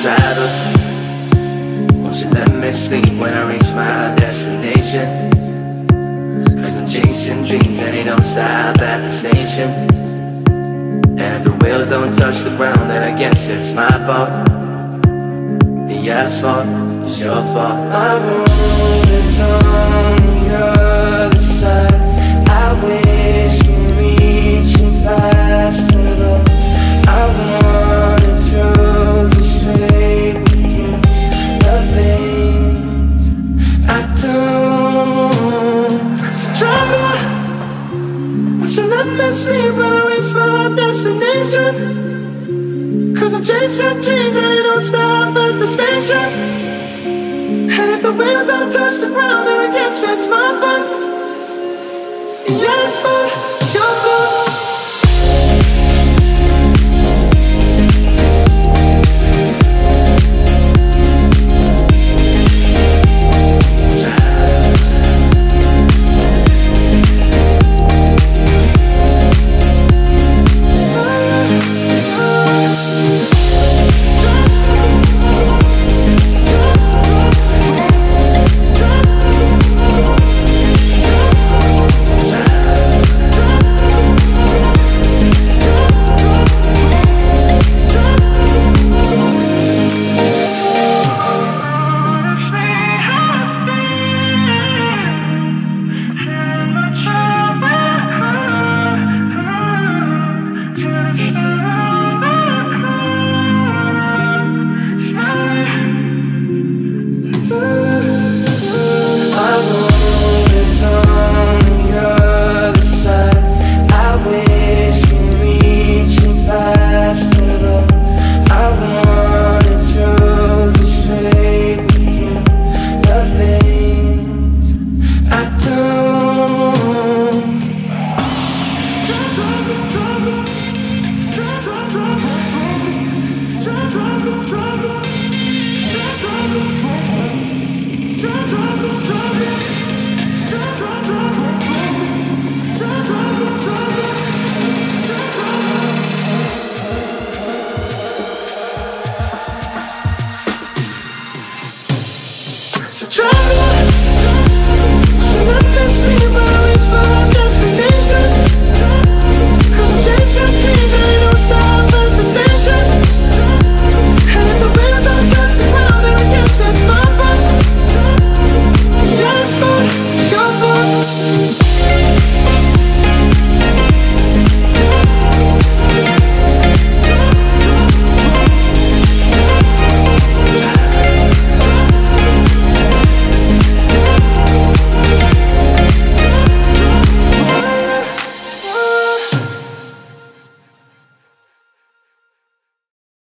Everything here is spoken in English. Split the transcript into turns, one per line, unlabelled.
driver Won't you let me sleep when I reach my destination? Cause I'm chasing dreams and they don't stop at the station. And if the wheels don't touch the ground then I guess it's my fault. The asphalt is your fault. My road is on your Cause I'm chasing dreams and they don't stop at the station. And if the wheels don't touch the ground, then I guess Krishna. So try me